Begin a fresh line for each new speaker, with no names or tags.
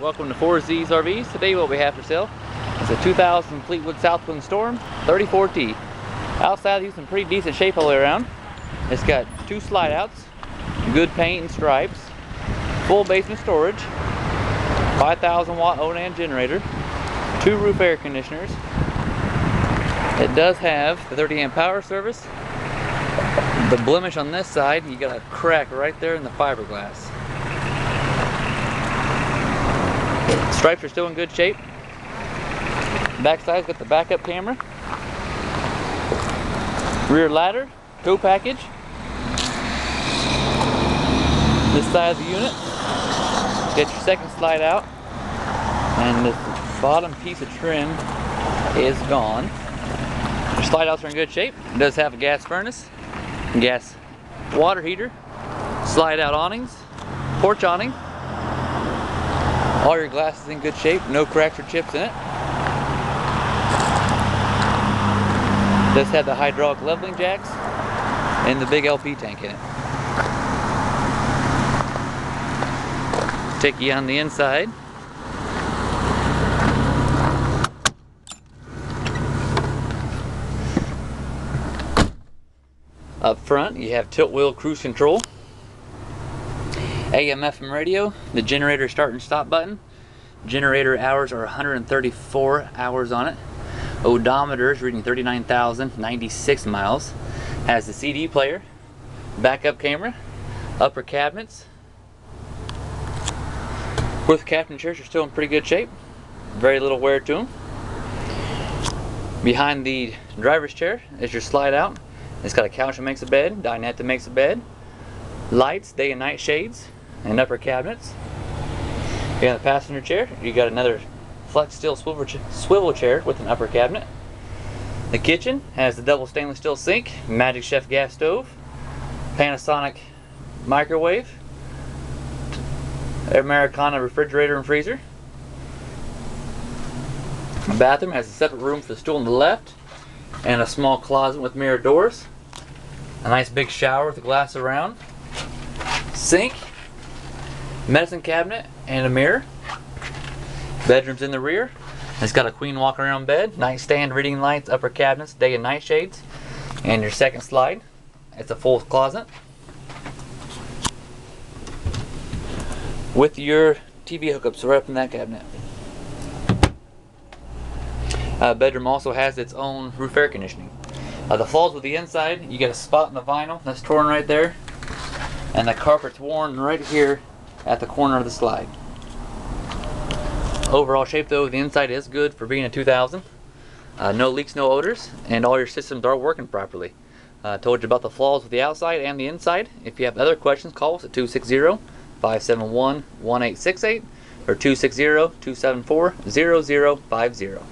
welcome to 4Z's RVs. Today what we have for sale is a 2000 Fleetwood Southwind Storm 34T. Outside he's in pretty decent shape all the way around. It's got two slide outs, good paint and stripes, full basement storage, 5000 watt Onan generator, two roof air conditioners. It does have the 30 amp power service. The blemish on this side, you got a crack right there in the fiberglass. Stripes are still in good shape. Back side's got the backup camera. Rear ladder, tow package. This side of the unit, get your second slide out. And this bottom piece of trim is gone. Your slide outs are in good shape. It does have a gas furnace, gas water heater, slide out awnings, porch awning, all your glass is in good shape, no cracks or chips in it. Does have the hydraulic leveling jacks and the big LP tank in it. Take you on the inside. Up front, you have tilt wheel cruise control. AM FM radio, the generator start and stop button. Generator hours are 134 hours on it. Odometer is reading 39,096 miles. Has the CD player, backup camera, upper cabinets. With captain chairs are still in pretty good shape. Very little wear to them. Behind the driver's chair is your slide out. It's got a couch that makes a bed, dinette that makes a bed, lights, day and night shades, and upper cabinets. Behind the passenger chair, you got another Flexsteel swivel, ch swivel chair with an upper cabinet. The kitchen has the double stainless steel sink, Magic Chef gas stove, Panasonic microwave, Americana refrigerator and freezer. The bathroom has a separate room for the stool on the left and a small closet with mirror doors. A nice big shower with a glass around. Sink, medicine cabinet, and a mirror. Bedroom's in the rear. It's got a queen walk around bed, nightstand, reading lights, upper cabinets, day and night shades, and your second slide. It's a full closet. With your TV hookups right up in that cabinet. Uh, bedroom also has its own roof air conditioning. Uh, the falls with the inside, you get a spot in the vinyl that's torn right there, and the carpet's worn right here at the corner of the slide. Overall shape though, the inside is good for being a 2000. Uh, no leaks, no odors, and all your systems are working properly. I uh, told you about the flaws with the outside and the inside. If you have other questions, call us at 260-571-1868 or 260-274-0050.